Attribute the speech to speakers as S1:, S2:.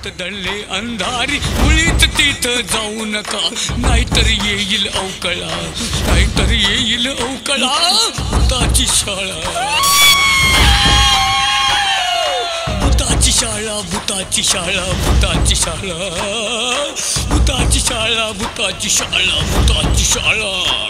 S1: हात दळले अंधारी मुळीच तिथं जाऊ नका नाहीतर येईल अवकळा नाहीतर येईल अवकळा भूताची शाळा. भूताची शाळा भूताची शाळा भूताची शाळा. भूताची शाळा भूताची शाळा भूताची शाळा.